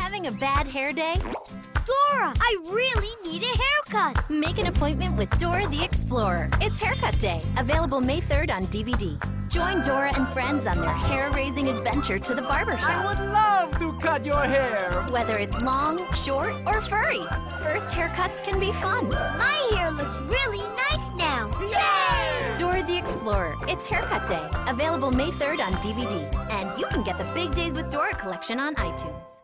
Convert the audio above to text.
Having a bad hair day? Dora, I really need a haircut. Make an appointment with Dora the Explorer. It's Haircut Day, available May 3rd on DVD. Join Dora and friends on their hair-raising adventure to the barber I would love to cut your hair. Whether it's long, short, or furry, first haircuts can be fun. My hair looks really nice now. Yay! Dora the Explorer. It's Haircut Day, available May 3rd on DVD. And you can get the Big Days with Dora collection on iTunes.